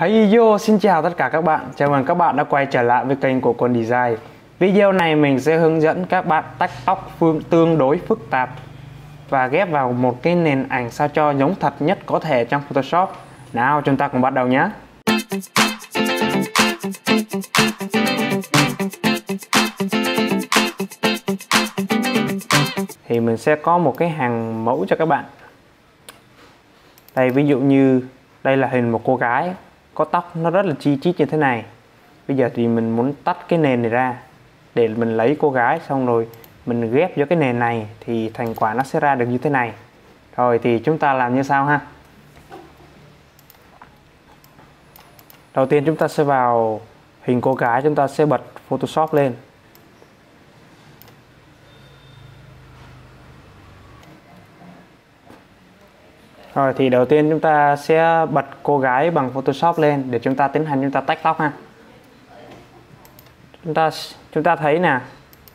Hey yo, xin chào tất cả các bạn. Chào mừng các bạn đã quay trở lại với kênh của Quân Design. Video này mình sẽ hướng dẫn các bạn tách tóc phương tương đối phức tạp và ghép vào một cái nền ảnh sao cho giống thật nhất có thể trong Photoshop. Nào, chúng ta cùng bắt đầu nhé. Thì mình sẽ có một cái hàng mẫu cho các bạn. Đây ví dụ như đây là hình một cô gái có tóc nó rất là chi chít như thế này. Bây giờ thì mình muốn tách cái nền này ra, để mình lấy cô gái xong rồi mình ghép vô cái nền này thì thành quả nó sẽ ra được như thế này. Rồi thì chúng ta làm như sau ha. Đầu tiên chúng ta sẽ vào hình cô gái, chúng ta sẽ bật Photoshop lên. Rồi thì đầu tiên chúng ta sẽ bật cô gái bằng Photoshop lên để chúng ta tiến hành chúng ta tách tóc ha. Chúng ta chúng ta thấy nè,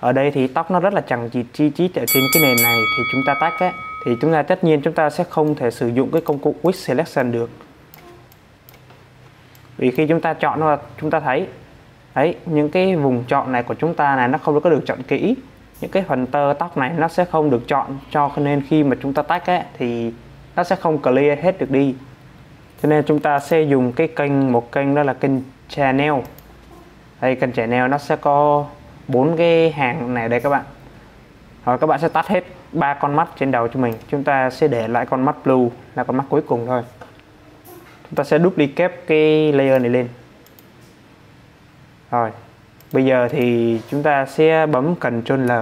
ở đây thì tóc nó rất là chẳng chịt chi chít ở trên cái nền này thì chúng ta tách ấy, thì chúng ta tất nhiên chúng ta sẽ không thể sử dụng cái công cụ Quick Selection được. Vì khi chúng ta chọn nó chúng ta thấy đấy những cái vùng chọn này của chúng ta này nó không có được chọn kỹ những cái phần tơ tóc này nó sẽ không được chọn cho nên khi mà chúng ta tách ấy, thì nó sẽ không clear hết được đi. Cho nên chúng ta sẽ dùng cái kênh, một kênh đó là kênh channel. Đây, kênh channel nó sẽ có bốn cái hàng này đây các bạn. Rồi các bạn sẽ tắt hết ba con mắt trên đầu cho mình. Chúng ta sẽ để lại con mắt blue là con mắt cuối cùng thôi. Chúng ta sẽ duplicate cái layer này lên. Rồi, bây giờ thì chúng ta sẽ bấm Ctrl L.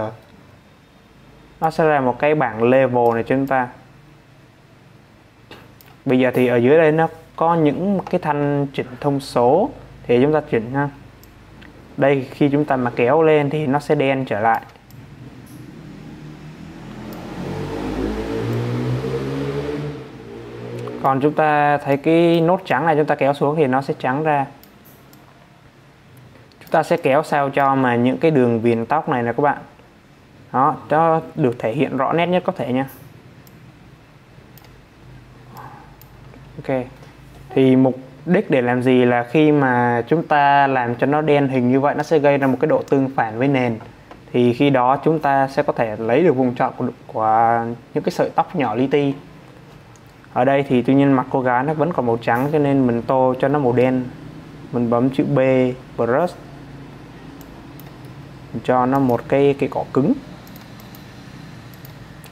Nó sẽ ra một cái bảng level này cho chúng ta bây giờ thì ở dưới đây nó có những cái thanh chỉnh thông số. Thì chúng ta chỉnh ha. Đây, khi chúng ta mà kéo lên thì nó sẽ đen trở lại. Còn chúng ta thấy cái nốt trắng này, chúng ta kéo xuống thì nó sẽ trắng ra. Chúng ta sẽ kéo sao cho mà những cái đường viền tóc này nè các bạn. Đó, cho được thể hiện rõ nét nhất có thể nha. Ok. Thì mục đích để làm gì là khi mà chúng ta làm cho nó đen hình như vậy nó sẽ gây ra một cái độ tương phản với nền. Thì khi đó chúng ta sẽ có thể lấy được vùng trọn của, của những cái sợi tóc nhỏ li ti. Ở đây thì tuy nhiên mặt cô gái nó vẫn còn màu trắng cho nên mình tô cho nó màu đen. Mình bấm chữ B brush. Mình cho nó một cái cái cỏ cứng.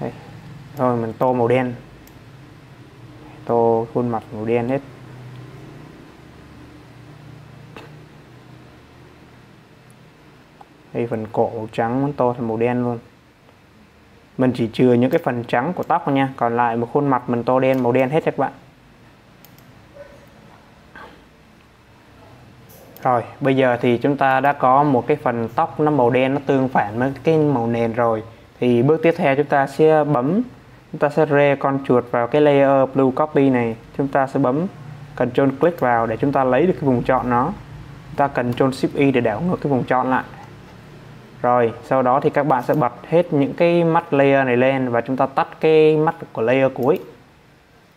Đây. rồi mình tô màu đen tô khuôn mặt màu đen hết. Đây, phần cổ màu trắng muốn tô thành màu đen luôn. Mình chỉ trừ những cái phần trắng của tóc nha, còn lại một khuôn mặt mình tô đen, màu đen hết các bạn. Rồi, bây giờ thì chúng ta đã có một cái phần tóc nó màu đen, nó tương phản với cái màu nền rồi. Thì bước tiếp theo chúng ta sẽ bấm chúng ta sẽ re con chuột vào cái layer blue copy này. Chúng ta sẽ bấm Ctrl click vào để chúng ta lấy được cái vùng chọn nó. Chúng ta Ctrl Shift Y để đảo ngược cái vùng chọn lại. Rồi, sau đó thì các bạn sẽ bật hết những cái mắt layer này lên và chúng ta tắt cái mắt của layer cuối.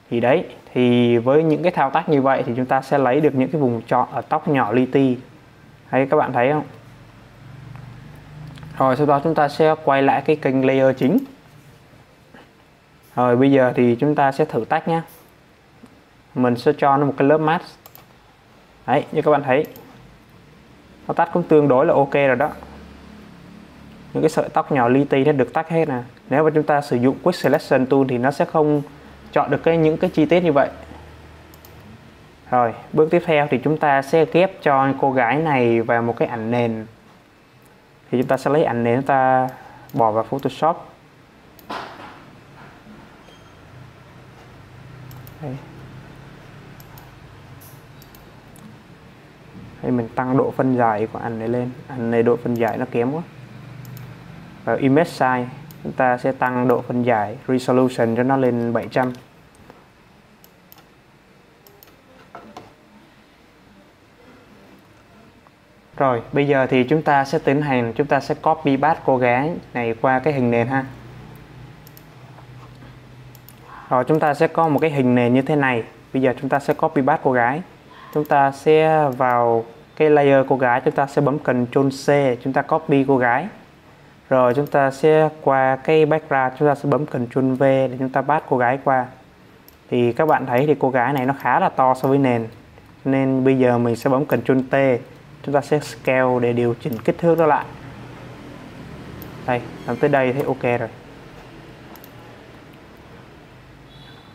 Thì đấy, thì với những cái thao tác như vậy thì chúng ta sẽ lấy được những cái vùng chọn ở tóc nhỏ li ti. Thấy các bạn thấy không? Rồi, sau đó chúng ta sẽ quay lại cái kênh layer chính rồi, bây giờ thì chúng ta sẽ thử tách nhé mình sẽ cho nó một cái lớp mask. Đấy, như các bạn thấy. Nó tách cũng tương đối là ok rồi đó. Những cái sợi tóc nhỏ li ti nó được tách hết nè. Nếu mà chúng ta sử dụng quick selection tool thì nó sẽ không chọn được cái những cái chi tiết như vậy. Rồi, bước tiếp theo thì chúng ta sẽ ghép cho cô gái này vào một cái ảnh nền. Thì chúng ta sẽ lấy ảnh nền chúng ta bỏ vào Photoshop. Đây. Đây mình tăng độ phân giải của ảnh này lên ảnh này độ phân giải nó kém quá vào image size chúng ta sẽ tăng độ phân giải resolution cho nó lên 700 Rồi, bây giờ thì chúng ta sẽ tiến hành chúng ta sẽ copy paste cô gái này qua cái hình nền ha. Rồi chúng ta sẽ có một cái hình nền như thế này. Bây giờ chúng ta sẽ copy paste cô gái. chúng ta sẽ vào cái layer cô gái, chúng ta sẽ bấm cần Ctrl C, chúng ta copy cô gái. Rồi chúng ta sẽ qua cái background, chúng ta sẽ bấm cần Ctrl V để chúng ta bắt cô gái qua. Thì các bạn thấy thì cô gái này nó khá là to so với nền. Nên bây giờ mình sẽ bấm cần Ctrl T. Chúng ta sẽ scale để điều chỉnh kích thước đó lại. Đây, làm tới đây thấy ok rồi.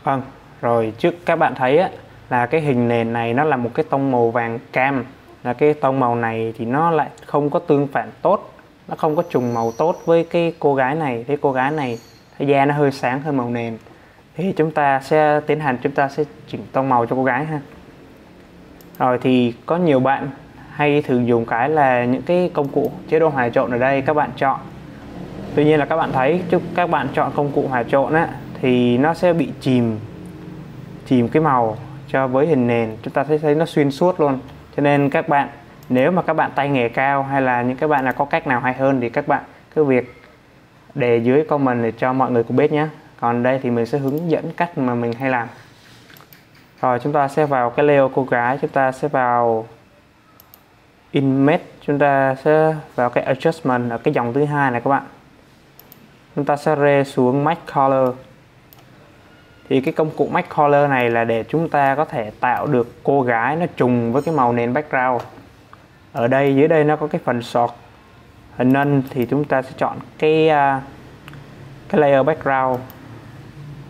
Vâng rồi trước các bạn thấy á, là cái hình nền này nó là một cái tông màu vàng cam. Là cái tông màu này thì nó lại không có tương phản tốt nó không có trùng màu tốt với cái cô gái này. Cái cô gái này da nó hơi sáng hơn màu nền. Thì chúng ta sẽ tiến hành chúng ta sẽ chỉnh tông màu cho cô gái ha. Rồi thì có nhiều bạn hay thường dùng cái là những cái công cụ chế độ hòa trộn ở đây các bạn chọn. Tuy nhiên là các bạn thấy chúc các bạn chọn công cụ hòa trộn á thì nó sẽ bị chìm chìm cái màu cho với hình nền. Chúng ta thấy thấy nó xuyên suốt luôn. Cho nên các bạn, nếu mà các bạn tay nghề cao hay là những các bạn là có cách nào hay hơn thì các bạn cứ việc để dưới comment để cho mọi người cùng biết nhé. Còn đây thì mình sẽ hướng dẫn cách mà mình hay làm. Rồi, chúng ta sẽ vào cái layer cô gái. Chúng ta sẽ vào image. Chúng ta sẽ vào cái adjustment ở cái dòng thứ hai này các bạn. Chúng ta sẽ rê xuống match color thì cái công cụ match color này là để chúng ta có thể tạo được cô gái nó trùng với cái màu nền background. Ở đây, dưới đây nó có cái phần sort hình nên thì chúng ta sẽ chọn cái à, cái layer background.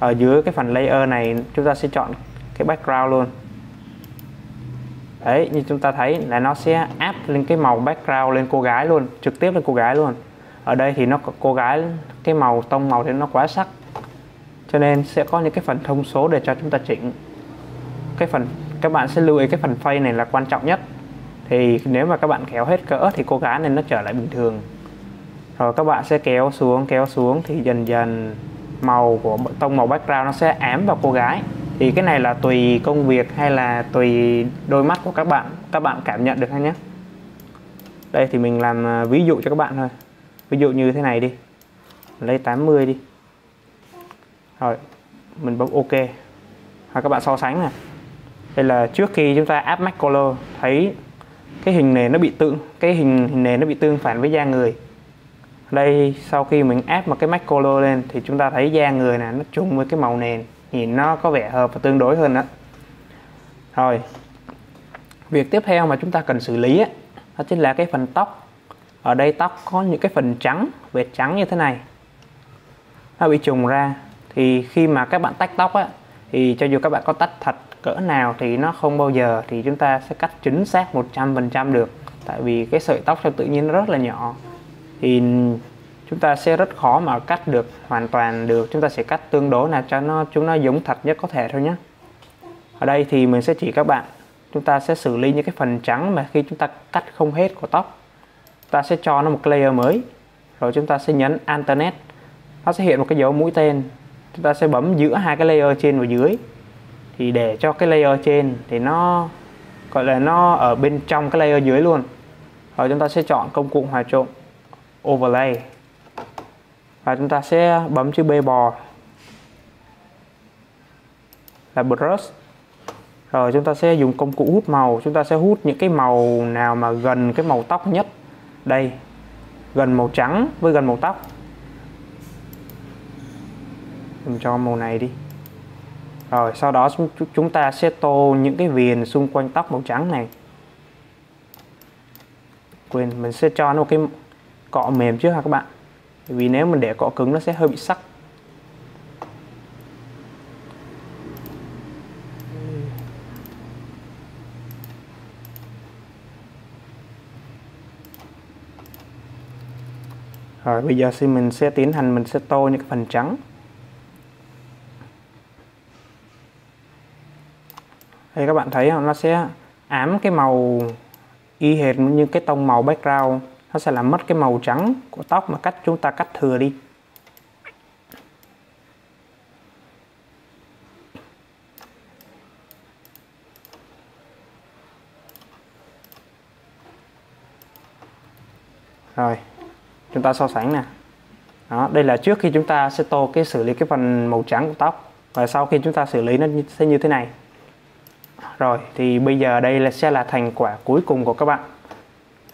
Ở dưới cái phần layer này, chúng ta sẽ chọn cái background luôn. Đấy, như chúng ta thấy là nó sẽ áp lên cái màu background lên cô gái luôn, trực tiếp lên cô gái luôn. Ở đây thì nó có cô gái, cái màu tông màu thì nó quá sắc cho nên sẽ có những cái phần thông số để cho chúng ta chỉnh. Cái phần, các bạn sẽ lưu ý cái phần phay này là quan trọng nhất. Thì nếu mà các bạn kéo hết cỡ thì cô gái này nó trở lại bình thường. Rồi các bạn sẽ kéo xuống kéo xuống thì dần dần màu của tông màu background nó sẽ ám vào cô gái. Thì cái này là tùy công việc hay là tùy đôi mắt của các bạn. Các bạn cảm nhận được hay nhé. Đây thì mình làm à, ví dụ cho các bạn thôi. Ví dụ như thế này đi. Lấy 80 đi rồi mình bấm ok. Hoặc các bạn so sánh này. Đây là trước khi chúng ta áp max color thấy cái hình nền nó bị tương cái hình, hình nền nó bị tương phản với da người. Đây sau khi mình áp một cái max color lên thì chúng ta thấy da người này nó trùng với cái màu nền. Nhìn nó có vẻ hợp và tương đối hơn đó rồi việc tiếp theo mà chúng ta cần xử lý ấy, đó chính là cái phần tóc. Ở đây tóc có những cái phần trắng vệt trắng như thế này. Nó bị trùng ra thì khi mà các bạn tách tóc á, thì cho dù các bạn có tách thật cỡ nào thì nó không bao giờ, thì chúng ta sẽ cắt chính xác 100% được. Tại vì cái sợi tóc trong tự nhiên nó rất là nhỏ. Thì chúng ta sẽ rất khó mà cắt được, hoàn toàn được. Chúng ta sẽ cắt tương đối là cho nó, chúng nó giống thật nhất có thể thôi nhé. Ở đây thì mình sẽ chỉ các bạn, chúng ta sẽ xử lý những cái phần trắng mà khi chúng ta cắt không hết của tóc. Ta sẽ cho nó một layer mới, rồi chúng ta sẽ nhấn alternate nó sẽ hiện một cái dấu mũi tên chúng ta sẽ bấm giữa hai cái layer trên và dưới. Thì để cho cái layer trên thì nó, gọi là nó ở bên trong cái layer dưới luôn. Rồi chúng ta sẽ chọn công cụ hòa trộn overlay. Và chúng ta sẽ bấm chữ B bò là brush. Rồi chúng ta sẽ dùng công cụ hút màu. Chúng ta sẽ hút những cái màu nào mà gần cái màu tóc nhất. Đây, gần màu trắng với gần màu tóc mình cho màu này đi. Rồi, sau đó chúng ta sẽ tô những cái viền xung quanh tóc màu trắng này. Quên, mình sẽ cho nó một cái cọ mềm trước ha các bạn. Vì nếu mình để cọ cứng nó sẽ hơi bị sắc. Rồi, bây giờ thì mình sẽ tiến hành, mình sẽ tô những cái phần trắng. Thì các bạn thấy không? Nó sẽ ám cái màu y hệt như cái tông màu background. Nó sẽ làm mất cái màu trắng của tóc mà cách chúng ta cắt thừa đi. Rồi, chúng ta so sánh nè. Đó, đây là trước khi chúng ta sẽ tô cái xử lý cái phần màu trắng của tóc và sau khi chúng ta xử lý nó sẽ như thế này rồi. Thì bây giờ đây là sẽ là thành quả cuối cùng của các bạn.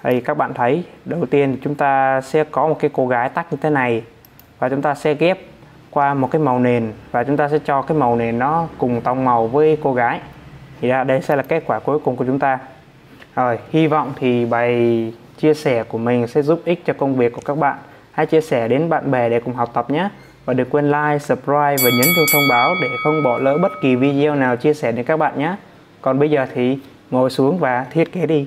Thì các bạn thấy đầu tiên chúng ta sẽ có một cái cô gái tắt như thế này và chúng ta sẽ ghép qua một cái màu nền và chúng ta sẽ cho cái màu nền nó cùng tông màu với cô gái. Thì đây sẽ là kết quả cuối cùng của chúng ta. Rồi hy vọng thì bài chia sẻ của mình sẽ giúp ích cho công việc của các bạn. Hãy chia sẻ đến bạn bè để cùng học tập nhé. Và đừng quên like, subscribe và nhấn chuông thông báo để không bỏ lỡ bất kỳ video nào chia sẻ đến các bạn nhé. Còn bây giờ thì ngồi xuống và thiết kế đi.